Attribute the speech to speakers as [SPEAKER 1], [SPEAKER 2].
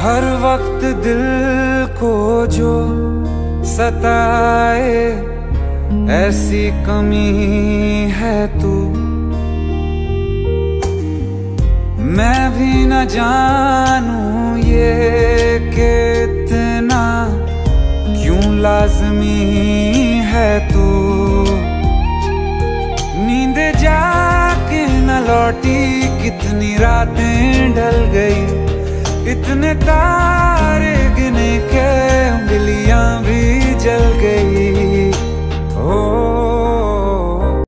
[SPEAKER 1] हर वक्त दिल को जो सताए, ऐसी कमी है तू। मैं भी न जानू ये कितना, क्यों लाजमी है तू। नींद जाके न लौटी कितनी रातें इतने तारे